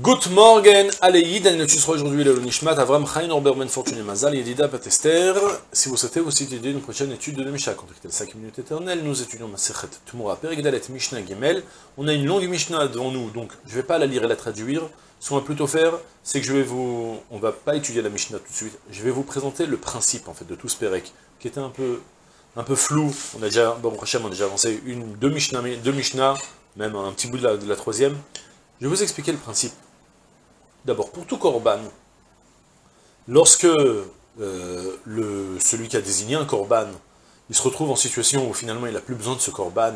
Good morning, Aleïd, tu seras aujourd'hui le Nishmat, Avram Chaim Norbert Ben Fortuné Mazal, Yedida Patester. Si vous souhaitez aussi étudier une prochaine étude de Mishnah, contactez le 5 minutes éternelles, nous étudions Masechet Tumura Perigdalet Mishnah Gemel. On a une longue Mishnah devant nous, donc je ne vais pas la lire et la traduire. Ce qu'on va plutôt faire, c'est que je vais vous. On va pas étudier la Mishnah tout de suite, je vais vous présenter le principe en fait de tout ce Perek, qui était un peu, un peu flou. On a déjà, bon, on a déjà avancé une, deux Mishnah, deux Mishnah, même un petit bout de la troisième. Je vais vous expliquer le principe. D'abord, pour tout korban, lorsque euh, celui qui a désigné un korban, il se retrouve en situation où finalement il n'a plus besoin de ce korban,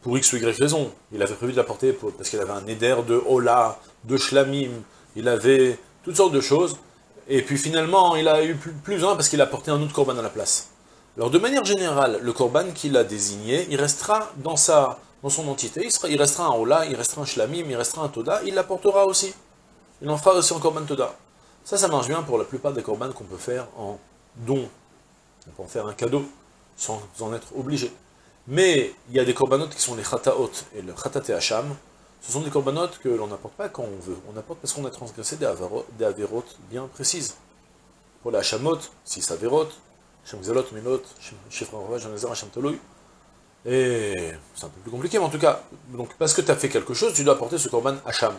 pour X ou Y raison, il avait prévu de l'apporter parce qu'il avait un éder de hola, de shlamim, il avait toutes sortes de choses, et puis finalement il a eu plus, besoin parce qu'il a apporté un autre korban à la place. Alors de manière générale, le korban qu'il a désigné, il restera dans sa dans son entité, il, sera, il restera un Ola, il restera un Shlamim, il restera un Toda, il l'apportera aussi. Il en fera aussi en Korban Toda. Ça, ça marche bien pour la plupart des Korban qu'on peut faire en don. On peut en faire un cadeau, sans en être obligé. Mais il y a des Korbanot qui sont les Khataot et le Khatat Hacham. Ce sont des Korbanot que l'on n'apporte pas quand on veut. On apporte parce qu'on a transgressé des, des Averot bien précises. Pour les Hachamot, 6 Averot, Shem Zelot, Milot, Shem Hachem Toloy. Et c'est un peu plus compliqué, mais en tout cas, donc parce que tu as fait quelque chose, tu dois apporter ce korban Hacham.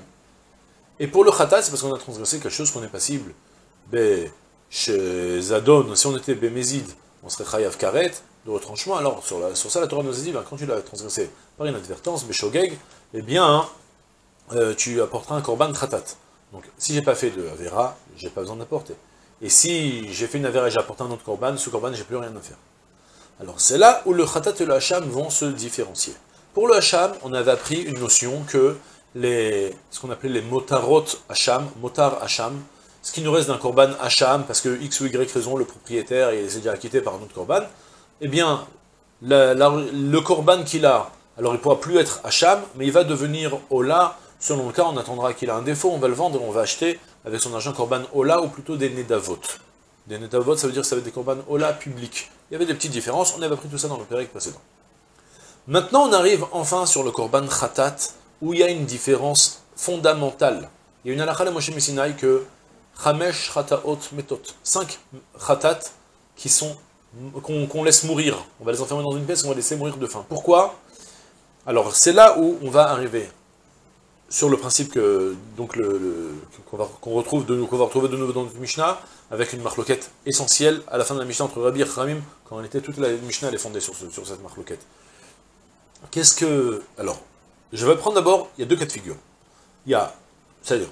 Et pour le khatat, c'est parce qu'on a transgressé quelque chose qu'on est passible. Be, chez Zadon, si on était Bémézid, on serait Chayav Karet, de retranchement. Alors, sur, la, ça, la Torah nous a dit, ben, quand tu l'as transgressé par une advertence, Beshogeg, eh bien, euh, tu apporteras un korban khatat. Donc, si j'ai pas fait de Avera, j'ai pas besoin d'apporter. Et si j'ai fait une Avera et j'ai apporté un autre korban, ce korban, j'ai plus rien à faire. Alors c'est là où le Khatat et le Hacham vont se différencier. Pour le Hacham, on avait appris une notion que ce qu'on appelait les motarot Hacham, motar Hacham, ce qui nous reste d'un korban Hacham, parce que X ou Y raison, le propriétaire il est déjà acquitté par un autre korban, eh bien, le korban qu'il a, alors il ne pourra plus être Hacham, mais il va devenir Ola, selon le cas, on attendra qu'il a un défaut, on va le vendre, on va acheter avec son argent korban Ola, ou plutôt des Nedavot. Des Nedavot, ça veut dire que ça va être des korban Ola publics. Il y avait des petites différences, on avait appris tout ça dans le période précédent. Maintenant, on arrive enfin sur le Korban Khatat, où il y a une différence fondamentale. Il y a une halakha de Moshe Messinaï que Chamesh Khataot Metot, cinq Khatat qui sont qu'on laisse mourir. On va les enfermer dans une pièce, on va les laisser mourir de faim. Pourquoi? Alors, c'est là où on va arriver sur le principe que donc le, qu'on retrouve de qu'on va retrouver de nouveau dans notre Mishnah avec une marloquette essentielle à la fin de la Mishnah entre Rabbi et Khamim quand on était toute la Mishnah elle est fondée sur, sur cette marloquette. Qu'est-ce que alors je vais prendre d'abord il y a deux cas de figure. Il y a c'est-à-dire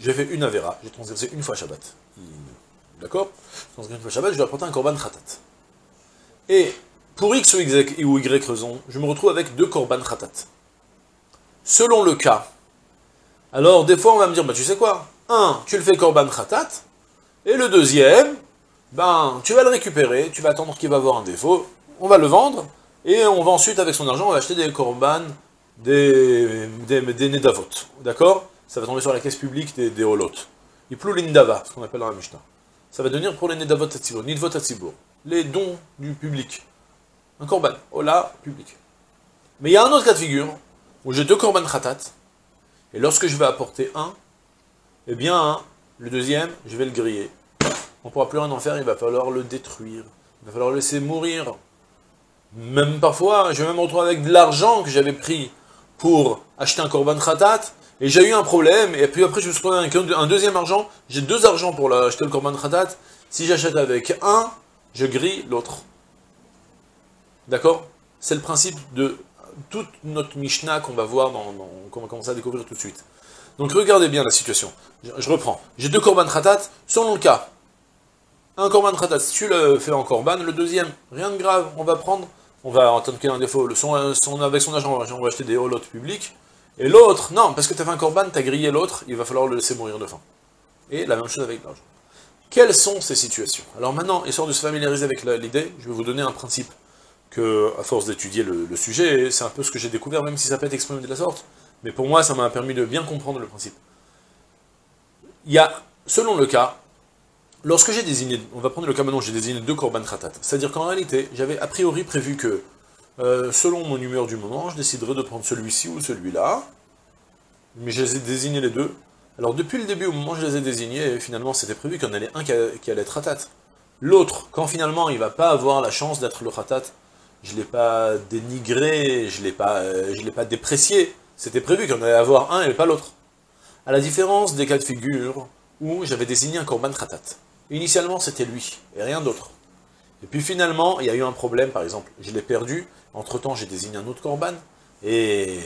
j'ai fait une avera, j'ai transgressé une fois Shabbat. D'accord? Transgressé une fois Shabbat, je dois apporter un korban khatat. Et pour X ou Y, ou y raison, je me retrouve avec deux korban khatat. Selon le cas, alors, des fois, on va me dire, bah, tu sais quoi? Un, tu le fais korban khatat, et le deuxième, ben, tu vas le récupérer, tu vas attendre qu'il va avoir un défaut, on va le vendre, et on va ensuite, avec son argent, on va acheter des korban, des, des, nedavot, d'accord? Ça va tomber sur la caisse publique des, des holot. pleut l'indava, ce qu'on appelle dans la Mishnah. Ça va devenir pour les nedavot atzibur, nidvot atzibur, les dons du public. Un korban, hola, public. Mais il y a un autre cas de figure, où j'ai deux korban khatat, et lorsque je vais apporter un, eh bien, le deuxième, je vais le griller. On ne pourra plus rien en faire, il va falloir le détruire. Il va falloir le laisser mourir. Même parfois, je vais même me retrouver avec de l'argent que j'avais pris pour acheter un korban khatat, et j'ai eu un problème, et puis après je me suis retrouvé avec un deuxième argent, j'ai deux argents pour acheter le korban khatat, si j'achète avec un, je grille l'autre. D'accord? C'est le principe de toute notre Mishnah qu'on va voir, dans, qu'on va commencer à découvrir tout de suite. Donc regardez bien la situation. Je, reprends. J'ai deux korban khatat, selon le cas. Un korban khatat, si tu le fais en korban, le deuxième, rien de grave, on va prendre, on va entendre qu'il y a un défaut, son, avec son agent, on va acheter des holots publics. Et l'autre, non, parce que tu as fait un korban, tu as grillé l'autre, il va falloir le laisser mourir de faim. Et la même chose avec l'argent. Quelles sont ces situations? Alors maintenant, histoire de se familiariser avec l'idée, je vais vous donner un principe que, à force d'étudier le, sujet, c'est un peu ce que j'ai découvert, même si ça peut être exprimé de la sorte, mais pour moi, ça m'a permis de bien comprendre le principe. Il y a, selon le cas, lorsque j'ai désigné, on va prendre le cas maintenant, j'ai désigné deux korban khatat, c'est-à-dire qu'en réalité, j'avais a priori prévu que, euh, selon mon humeur du moment, je déciderais de prendre celui-ci ou celui-là, mais je les ai désignés les deux. Alors depuis le début, au moment où je les ai désignés, finalement c'était prévu qu'il y en avait un qui allait être ratat. L'autre, quand finalement il va pas avoir la chance d'être le ratat, je ne l'ai pas dénigré, je ne l'ai pas, euh, l'ai pas déprécié. C'était prévu qu'il y en allait avoir un et pas l'autre. À la différence des cas de figure où j'avais désigné un korban ratat. Initialement c'était lui, et rien d'autre. Et puis finalement, il y a eu un problème, par exemple, je l'ai perdu, entre-temps j'ai désigné un autre korban, et,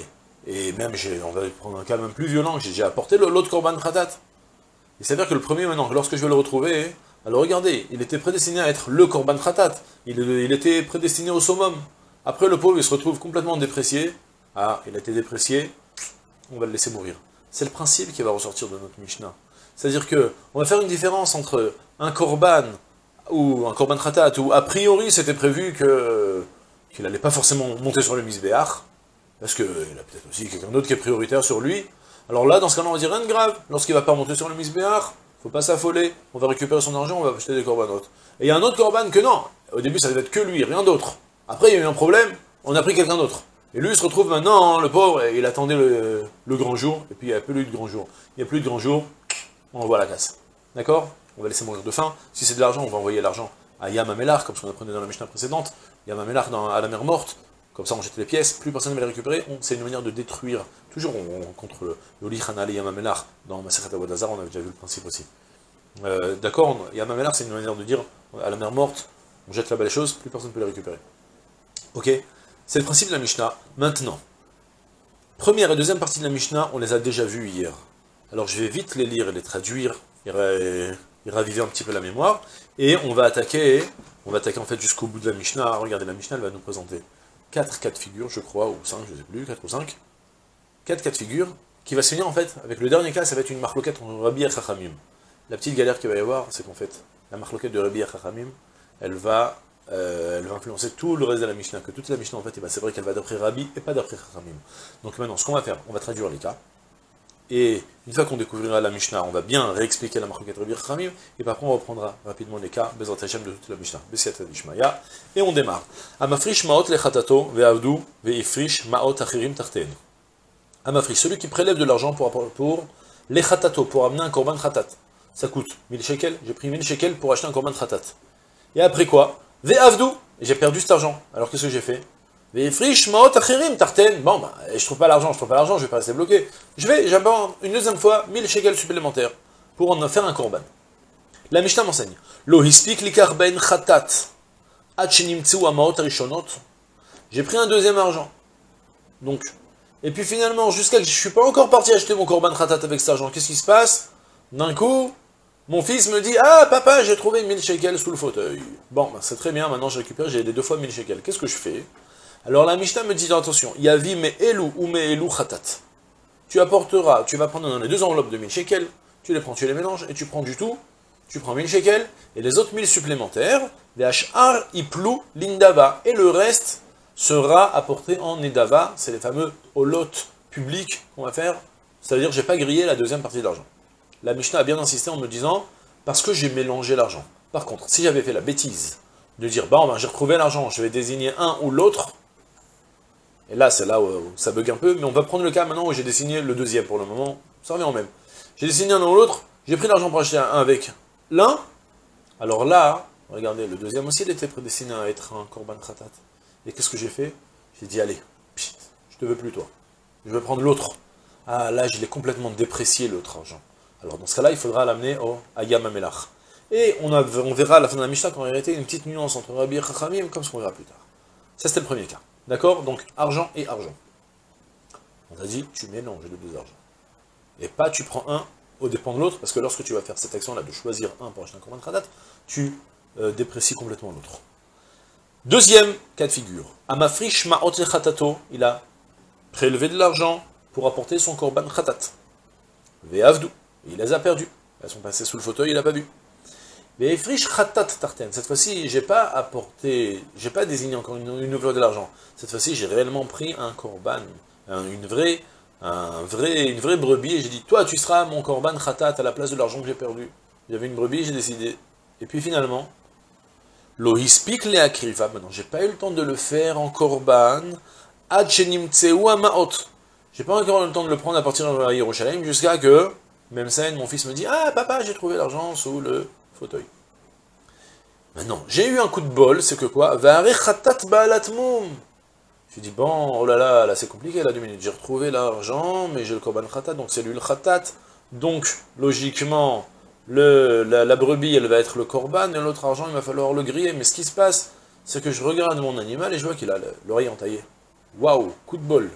et même, on va prendre un cas même plus violent, j'ai déjà apporté l'autre korban khatat. Il s'avère que le premier, maintenant, lorsque je vais le retrouver, alors regardez, il était prédestiné à être le korban khatat, il, était prédestiné au summum. Après, le pauvre, il se retrouve complètement déprécié. Ah, il a été déprécié, on va le laisser mourir. C'est le principe qui va ressortir de notre Mishnah. C'est-à-dire que on va faire une différence entre un korban ou un korban khatat, où a priori c'était prévu que qu'il n'allait pas forcément monter sur le misbéach, parce qu'il a peut-être aussi quelqu'un d'autre qui est prioritaire sur lui. Alors là, dans ce cas-là, on va dire rien de grave. Lorsqu'il ne va pas monter sur le misbéach, faut pas s'affoler, on va récupérer son argent, on va acheter des corbanotes. Et il y a un autre corban que non, au début ça devait être que lui, rien d'autre. Après il y a eu un problème, on a pris quelqu'un d'autre. Et lui il se retrouve maintenant, le pauvre, il attendait le, grand jour, et puis il n'y a plus de grand jour. Il n'y a plus de grand jour, on envoie la casse. D'accord? On va laisser mourir de faim. Si c'est de l'argent, on va envoyer l'argent à Yamamelar, comme ce qu'on apprenait dans la Mishnah précédente. Yamamelar à la mer morte, comme ça on jette les pièces, plus personne ne va les récupérer, c'est une manière de détruire. Toujours on, contre le Yoli et Yamamelar, dans Maseret Awadazar, on avait déjà vu le principe aussi. Euh, D'accord, Yamamelar c'est une manière de dire, à la mer morte, on jette là-bas les choses, plus personne ne peut les récupérer. Ok C'est le principe de la Mishnah. Maintenant, première et deuxième partie de la Mishnah, on les a déjà vues hier. Alors je vais vite les lire et les traduire, et, raviver un petit peu la mémoire, et on va attaquer, on va attaquer en fait jusqu'au bout de la Mishnah. Regardez, la Mishnah elle va nous présenter quatre cas de figure, je crois, ou cinq, je ne sais plus, quatre ou cinq. Quatre cas de figure, qui va se finir en fait, avec le dernier cas, ça va être une marloquette entre Rabbi et Chachamim. La petite galère qu'il va y avoir, c'est qu'en fait, la marloquette de Rabbi et Chachamim, elle va, euh, elle va influencer tout le reste de la Mishnah, que toute la Mishnah en fait, ben, c'est vrai qu'elle va d'après Rabbi et pas d'après Chachamim. Donc maintenant, ce qu'on va faire, on va traduire les cas, et une fois qu'on découvrira la Mishnah, on va bien réexpliquer la marque Rabbi et puis après on reprendra rapidement les cas, Bezrat Hashem de toute la Mishnah, et on démarre. Amafrish maot lechatato ve'avdu ve'ifrish maot achirim tarten. Amafrish, celui qui prélève de l'argent pour, pour lechatato, pour amener un korban khatat. Ça coûte 1000 shekels, j'ai pris 1000 shekels pour acheter un korban khatat. Et après quoi Ve'avdu, j'ai perdu cet argent. Alors qu'est-ce que j'ai fait tarten. Bon, bah, je trouve pas l'argent, je trouve pas l'argent, je vais pas rester bloqué. Je vais, j'aborde une deuxième fois 1000 shekels supplémentaires pour en faire un korban. La Mishnah m'enseigne. Lo likar ben khatat. J'ai pris un deuxième argent. Donc, et puis finalement, jusqu'à que je suis pas encore parti acheter mon korban khatat avec cet argent, qu'est-ce qui se passe? D'un coup, mon fils me dit Ah, papa, j'ai trouvé 1000 shekels sous le fauteuil. Bon, bah, c'est très bien, maintenant je récupère, j'ai les deux fois 1000 shekels. Qu'est-ce que je fais? Alors la Mishnah me dit, attention, Yavi me elu ou me elu khatat. Tu apporteras, tu vas prendre dans les deux enveloppes de 1000 shekels, tu les prends, tu les mélanges, et tu prends du tout, tu prends 1000 shekels, et les autres 1000 supplémentaires, VHR iplu lindava, et le reste sera apporté en nedava, c'est les fameux holot publics qu'on va faire, c'est-à-dire j'ai pas grillé la deuxième partie de l'argent. La Mishnah a bien insisté en me disant, parce que j'ai mélangé l'argent. Par contre, si j'avais fait la bêtise de dire, bon, ben, j'ai retrouvé l'argent, je vais désigner un ou l'autre, et là, c'est là où ça bug un peu, mais on va prendre le cas maintenant où j'ai dessiné le deuxième pour le moment, ça revient en même. J'ai dessiné un ou l'autre, j'ai pris l'argent pour acheter un avec l'un, alors là, regardez, le deuxième aussi, il était prédestiné à être un korban khatat. Et qu'est-ce que j'ai fait? J'ai dit, allez, pchit, je te veux plus toi, je vais prendre l'autre. Ah, là, je l'ai complètement déprécié, l'autre argent. Alors dans ce cas-là, il faudra l'amener au Ayam Amelach. Et on, on, verra à la fin de la Mishnah qu'en réalité, une petite nuance entre Rabbi et Chachamim, comme ce qu'on verra plus tard. Ça, c'était le premier cas. D'accord? Donc, argent et argent. On a dit, tu mélanges les deux argent. Et pas tu prends un au dépend de l'autre, parce que lorsque tu vas faire cette action-là de choisir un pour acheter un de Khadat, tu euh, déprécies complètement l'autre. Deuxième cas de figure. Amafrish ma'ot khatato, il a prélevé de l'argent pour apporter son korban khatat. Ve'avdu, il les a perdus. Elles sont passées sous le fauteuil, il n'a pas vu. Mais frish khatat tarten. Cette fois-ci, j'ai pas apporté, j'ai pas désigné encore une, une de l'argent. Cette fois-ci, j'ai réellement pris un korban, une vraie, un vrai, une vraie brebis, et j'ai dit, toi, tu seras mon korban khatat à la place de l'argent que j'ai perdu. J'avais une brebis, j'ai décidé. Et puis finalement, lohispik le akriva. Maintenant, j'ai pas eu le temps de le faire en korban. Adchenim maot. J'ai pas encore le temps de le prendre à partir de Yerushalayim jusqu'à que, même scène, mon fils me dit Ah, papa, j'ai trouvé l'argent sous le fauteuil. Maintenant, j'ai eu un coup de bol, c'est que quoi? Je dis, bon, oh là là, là c'est compliqué, là, deux minutes. J'ai retrouvé l'argent, mais j'ai le korban khatat, donc c'est lui le khatat. Donc, logiquement, le, la, brebis, elle va être le korban, et l'autre argent, il va falloir le griller. Mais ce qui se passe, c'est que je regarde mon animal et je vois qu'il a l'oreille entaillée. Waouh, coup de bol.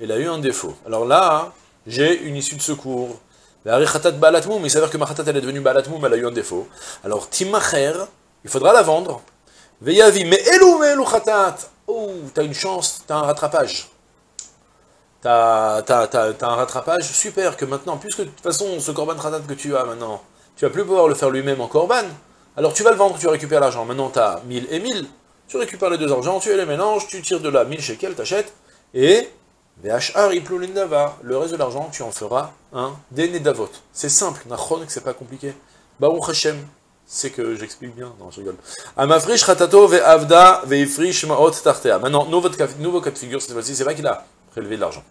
Il a eu un défaut. Alors là, j'ai une issue de secours. Mais il s'avère que ma khatat, elle est devenue balatmoum, elle a eu un défaut. Alors, timacher, il faudra la vendre. Veyavi, mais elou, mais elou khatat. Oh, t'as une chance, t'as un rattrapage. T'as as, un rattrapage super, que maintenant, puisque de toute façon, ce korban khatat que tu as maintenant, tu vas plus pouvoir le faire lui-même en korban, alors tu vas le vendre, tu récupères l'argent. Maintenant, tu as 1000 et 1000, tu récupères les deux argents, tu les mélanges, tu tires de là 1000 shekels, t'achètes, et VHR Lindava, le reste de l'argent, tu en feras un Denedavot. C'est simple, Nachron, que c'est pas compliqué. Baruch Hashem, c'est que j'explique bien, non, je rigole. Amafrish Khatato ve'avda ve'ifrish ma'ot tartea. Maintenant, nouveau cas de figure, cette fois-ci, c'est vrai qu'il a prélevé de l'argent.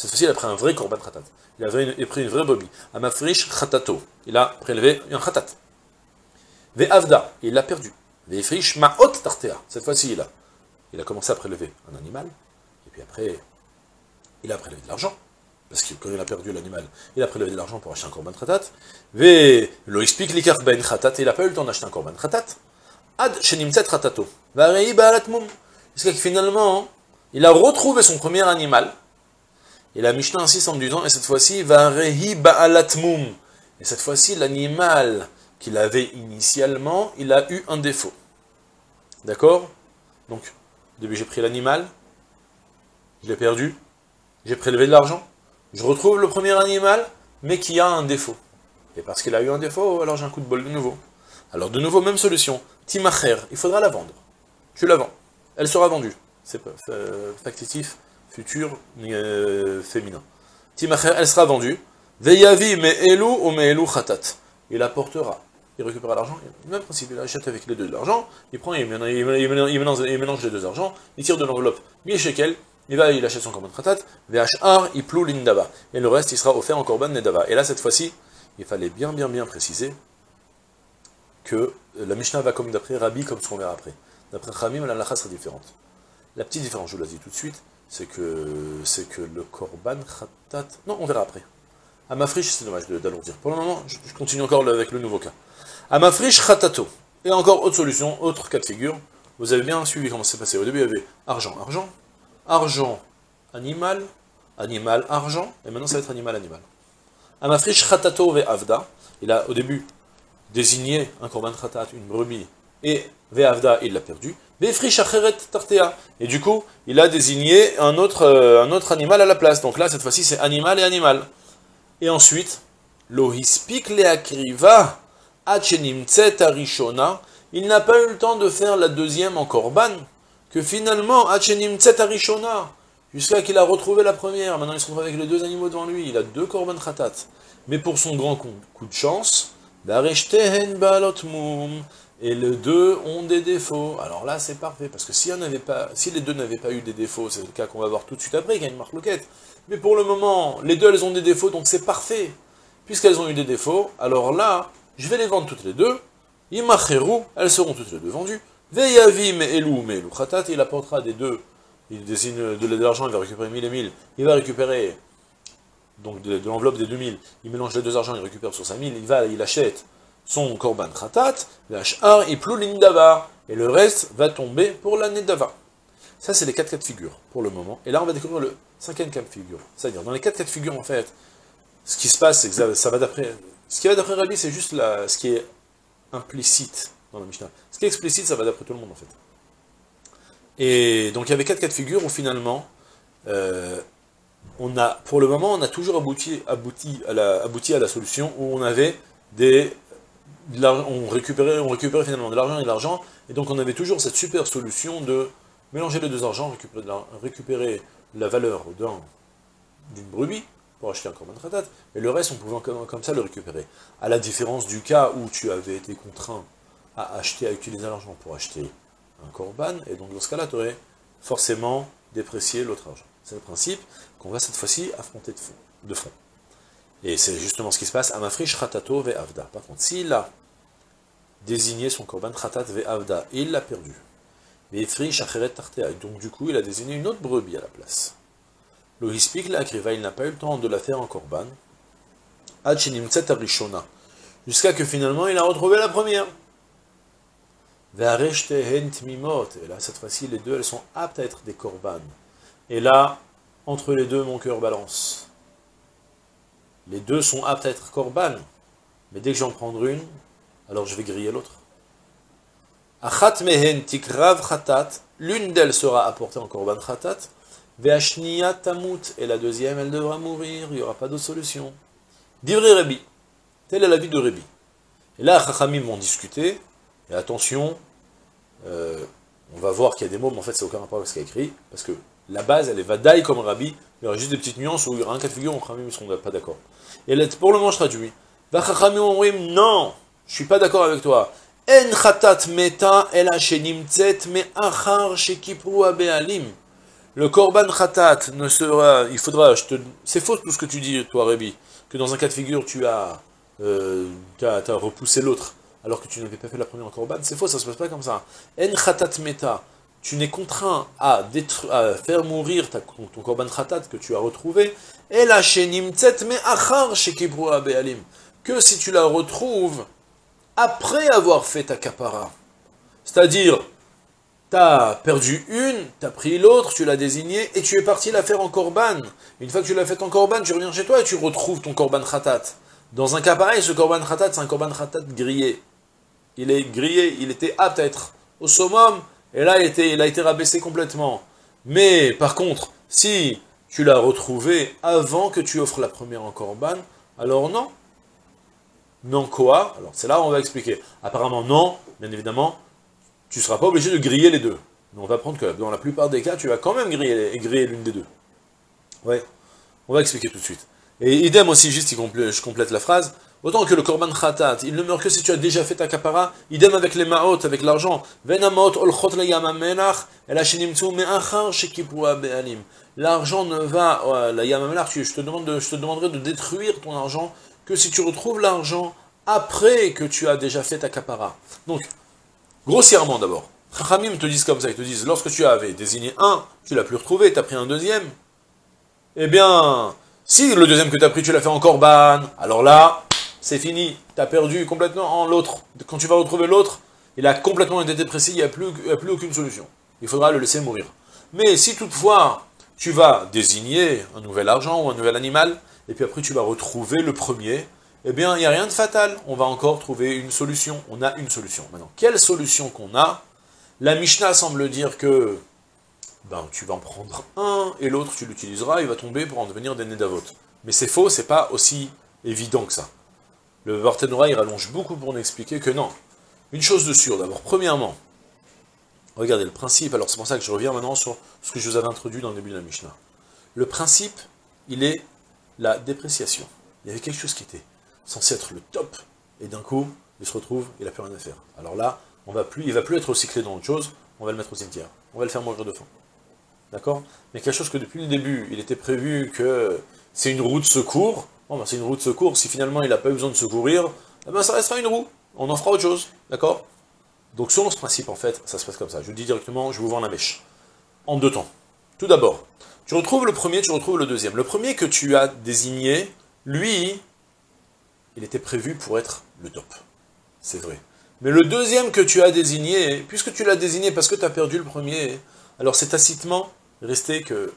Cette fois-ci, il a pris un vrai korban khatat. Il a, pris une vraie bobby. Amafrish Khatato. Il a prélevé un khatat. Ve'avda, il l'a perdu. Ve'ifrish ma'ot tartea. Cette fois-ci, il a, il a commencé à prélever un animal. Et puis après, il a prélevé de l'argent. Parce que quand il a perdu l'animal, il a prélevé de l'argent pour acheter un korban khatat. Ve lo explique l'ikar ben khatat, il n'a pas eu le temps d'acheter un korban khatat. Ad shenimtzet khatato. Varei ba'alatmum. Jusqu'à que finalement, il a retrouvé son premier animal. Et la Mishnah insiste en disant, et cette fois-ci, Varehi ba'alatmum. Et cette fois-ci, l'animal qu'il avait initialement, il a eu un défaut. D'accord? Donc, au début j'ai pris l'animal, je l'ai perdu, j'ai prélevé de l'argent, je retrouve le premier animal, mais qui a un défaut. Et parce qu'il a eu un défaut, alors j'ai un coup de bol de nouveau. Alors de nouveau, même solution. Timacher, il faudra la vendre. Je la vends. Elle sera vendue. C'est euh, factitif, futur, euh, féminin. Timacher, elle sera vendue. Veyavi me elu ou me elu khatat. Il apportera. Il récupérera l'argent. Même principe, il achète avec les deux de l'argent. Il prend, il mélange, il, mélange, les deux argent. Il tire de l'enveloppe 1000 shekels il va, il achète son korban khatat, VHR, il plou l'indava. Et le reste, il sera offert en korban nedava. Et là, cette fois-ci, il fallait bien, bien, bien préciser que la Mishnah va comme d'après Rabbi, comme ce qu'on verra après. D'après Khamim, la lacha sera différente. La petite différence, je vous la dis tout de suite, c'est que, c'est que le korban khatat... Non, on verra après. À ma friche, c'est dommage d'alourdir. Pour le moment, je, continue encore avec le nouveau cas. À ma friche, khatato. Et encore autre solution, autre cas de figure. Vous avez bien suivi comment c'est passé. Au début, il y avait argent, argent, argent, animal, animal, argent, et maintenant ça va être animal, animal. Amafrish chatato ve avda, il a au début désigné un korban khatat, une brebis, et ve avda, il l'a perdu. Et du coup, il a désigné un autre, euh, un autre animal à la place. Donc là, cette fois-ci, c'est animal et animal. Et ensuite, il n'a pas eu le temps de faire la deuxième en korban, que finalement, Arishona, jusqu'à qu'il a retrouvé la première, maintenant il se retrouve avec les deux animaux devant lui, il a deux korban khatat. Mais pour son grand coup, de chance, et les deux ont des défauts. Alors là, c'est parfait, parce que si, les deux n'avaient pas eu des défauts, c'est le cas qu'on va voir tout de suite après, il y a une marque loquette. Mais pour le moment, les deux, elles ont des défauts, donc c'est parfait. Puisqu'elles ont eu des défauts, alors là, je vais les vendre toutes les deux. Imacheru, elles seront toutes les deux vendues. Veyavim elou khatat, il apportera des deux, il désigne de l'argent, il va récupérer 1000 et 1000, il va récupérer donc de, l'enveloppe des 2000, il mélange les deux argents, il récupère sur 5000, il va, il achète son korban khatat, vh1, il plou l'indava, et le reste va tomber pour l'année d'ava. Ça, c'est les quatre cas de figure, pour le moment. Et là, on va découvrir le cinquième cas de figure. C'est-à-dire, dans les quatre cas de figure, en fait, ce qui se passe, c'est que ça va d'après... Ce qui va d'après Rabbi, c'est juste ce qui est implicite dans la Mishnah. Ce qui est explicite, ça va d'après tout le monde en fait. Et donc il y avait quatre cas de figure où finalement, euh, on a, pour le moment, on a toujours abouti à la solution où on avait des... on, récupérait, on récupérait finalement de l'argent et de l'argent, et donc on avait toujours cette super solution de mélanger les deux argents, récupérer, la, valeur d'une brebis, pour acheter un korban khatat, et le reste, on pouvait comme, ça le récupérer. À la différence du cas où tu avais été contraint à acheter, à utiliser l'argent pour acheter un korban, et donc dans ce cas-là, tu aurais forcément déprécié l'autre argent. C'est le principe qu'on va cette fois-ci affronter de. De fond. Et c'est justement ce qui se passe. Amafrish Khatato ve Avda. Par contre, s'il a désigné son korban Khatat ve Avda, il l'a perdu. Mais Frish Acheret Tartea. Donc du coup, il a désigné une autre brebis à la place. Le Hispik la il n'a pas eu le temps de la faire en korban. Arishona. Jusqu'à que finalement il a retrouvé la première. Et là, cette fois-ci, les deux, elles sont aptes à être des korban. Et là, entre les deux, mon cœur balance. Les deux sont aptes à être korban. Mais dès que j'en prendre une, alors je vais griller l'autre. Achat mehen tikrav. L'une d'elles sera apportée en korban khatat. Veashniya tamut. Et la deuxième, elle devra mourir. Il n'y aura pas de solution. Divrei Rebi. Tel est l'avis de Rebi. Et là, Chachamim vont discuter. Et attention, euh, on va voir qu'il y a des mots, mais en fait, c'est aucun rapport avec ce qu'il a écrit. Parce que la base, elle est vadaï comme Rabbi. Il y aura juste des petites nuances où il y aura un cas de figure où Chachamim ne seront pas d'accord. Et là, pour le moment, je traduis. Non, je suis pas d'accord avec toi. En khatat meta el me achar abealim. Le korban khatat ne sera, il faudra, te, c'est faux tout ce que tu dis, toi, Rabbi que dans un cas de figure, tu as, euh, as, repoussé l'autre, alors que tu n'avais pas fait la première korban, c'est faux, ça se passe pas comme ça. En khatat meta, tu n'es contraint à, faire mourir ta, ton korban khatat que tu as retrouvé, et la tset me achar be'alim, que si tu la retrouves après avoir fait ta kapara. C'est-à-dire, tu as perdu une, tu as pris l'autre, tu l'as désignée, et tu es parti la faire en korban. Une fois que tu l'as fait en korban, tu reviens chez toi et tu retrouves ton korban khatat. Dans un cas pareil, ce korban khatat, c'est un korban khatat grillé. Il est grillé, il était apte à être au summum, et là, il, a été rabaissé complètement. Mais, par contre, si tu l'as retrouvé avant que tu offres la première en korban, alors non. Non quoi? Alors, c'est là où on va expliquer. Apparemment non, bien évidemment, tu ne seras pas obligé de griller les deux. Mais on va prendre que dans la plupart des cas, tu vas quand même griller, griller l'une des deux. Ouais, on va expliquer tout de suite. Et idem aussi, juste, je complète la phrase, autant que le korban khatat, il ne meurt que si tu as déjà fait ta kapara, idem avec les maot, avec l'argent. L'argent ne va, la yamamelach, je te, je te demanderai de détruire ton argent que si tu retrouves l'argent après que tu as déjà fait ta kapara. Donc, Grossièrement d'abord. Chachamim te disent comme ça, ils te disent, lorsque tu avais désigné un, tu l'as plus retrouvé, tu as pris un deuxième. Eh bien, si le deuxième que tu as pris, tu l'as fait en korban, alors là, c'est fini, tu as perdu complètement en l'autre. Quand tu vas retrouver l'autre, il a complètement été déprécié, il n'y a, plus, a plus aucune solution. Il faudra le laisser mourir. Mais si toutefois, tu vas désigner un nouvel argent ou un nouvel animal, et puis après tu vas retrouver le premier, eh bien, il n'y a rien de fatal. On va encore trouver une solution. On a une solution. Maintenant, quelle solution qu'on a? La Mishnah semble dire que ben, tu vas en prendre un et l'autre tu l'utiliseras, il va tomber pour en devenir des Nedavot. Mais c'est faux, c'est pas aussi évident que ça. Le Barthénora, il rallonge beaucoup pour nous expliquer que non. Une chose de sûre, d'abord, premièrement, regardez le principe, alors c'est pour ça que je reviens maintenant sur ce que je vous avais introduit dans le début de la Mishnah. Le principe, il est la dépréciation. Il y avait quelque chose qui était censé être le top, et d'un coup, il se retrouve, il n'a plus rien à faire. Alors là, on va plus, il va plus être recyclé dans autre chose, on va le mettre au cimetière. On va le faire mourir de faim. D'accord? Mais quelque chose que depuis le début, il était prévu que c'est une roue de secours, bon ben c'est une roue de secours, si finalement il n'a pas eu besoin de secourir, eh ben ça restera une roue, on en fera autre chose, d'accord? Donc selon ce principe, en fait, ça se passe comme ça. Je vous dis directement, je vous vends la mèche. En deux temps. Tout d'abord, tu retrouves le premier, tu retrouves le deuxième. Le premier que tu as désigné, lui, il était prévu pour être le top. C'est vrai. Mais le deuxième que tu as désigné, puisque tu l'as désigné parce que tu as perdu le premier, alors c'est tacitement resté que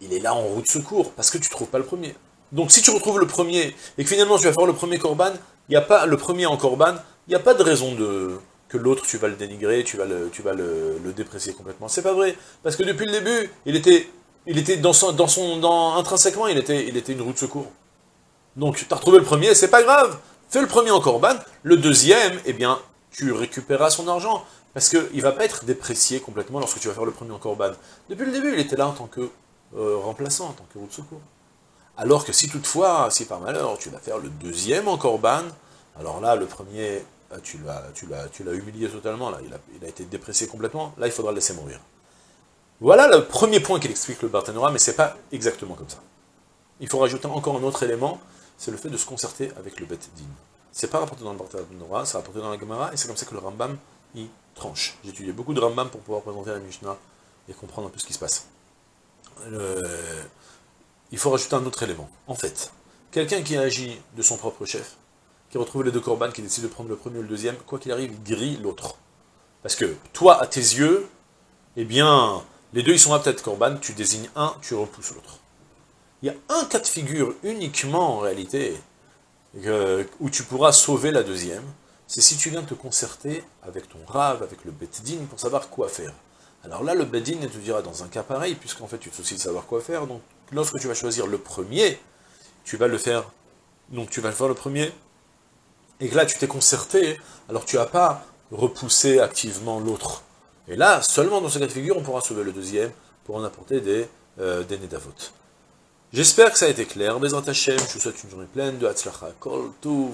il est là en route de secours, parce que tu ne trouves pas le premier. Donc si tu retrouves le premier, et que finalement tu vas faire le premier corban, il a pas le premier en corban, il n'y a pas de raison de que l'autre tu vas le dénigrer, tu vas le, déprécier complètement. C'est pas vrai, parce que depuis le début, il était, intrinsèquement, il était, il était une roue de secours. Donc, tu as retrouvé le premier, c'est pas grave. Fais le premier en corban. Le deuxième, eh bien, tu récupéreras son argent. Parce qu'il ne va pas être déprécié complètement lorsque tu vas faire le premier en corban. Depuis le début, il était là en tant que euh, remplaçant, en tant que roue de secours. Alors que si toutefois, si par malheur, tu vas faire le deuxième en corban, alors là, le premier, bah, tu l'as, humilié totalement, il a, été déprécié complètement, là, il faudra le laisser mourir. Voilà le premier point qu'il explique le Barthénora, mais c'est pas exactement comme ça. Il faut rajouter encore un autre élément, c'est le fait de se concerter avec le Bet Din. C'est pas rapporté dans le Barthénora, c'est rapporté dans la Gemara, et c'est comme ça que le Rambam y tranche. J'ai étudié beaucoup de Rambam pour pouvoir présenter la Mishnah et comprendre un peu ce qui se passe. Il faut rajouter un autre élément. En fait, quelqu'un qui agit de son propre chef, qui retrouve les deux corbanes, qui décide de prendre le premier ou le deuxième, quoi qu'il arrive, il grille l'autre. Parce que toi, à tes yeux, eh bien, les deux, ils sont à tête corban, tu désignes un, tu repousses l'autre. Il y a un cas de figure uniquement, en réalité, où tu pourras sauver la deuxième, c'est si tu viens te concerter avec ton rave, avec le beddin, pour savoir quoi faire. Alors là, le beddin te dira dans un cas pareil, puisqu'en fait tu te soucies de savoir quoi faire, donc lorsque tu vas choisir le premier, tu vas le faire, donc tu vas le faire le premier, et que là tu t'es concerté, alors tu n'as pas repoussé activement l'autre. Et là, seulement dans ce cas de figure, on pourra sauver le deuxième pour en apporter des, euh, des. J'espère que ça a été clair. Bezrat Hashem, je vous souhaite une journée pleine de Hatzlacha Kol Tuv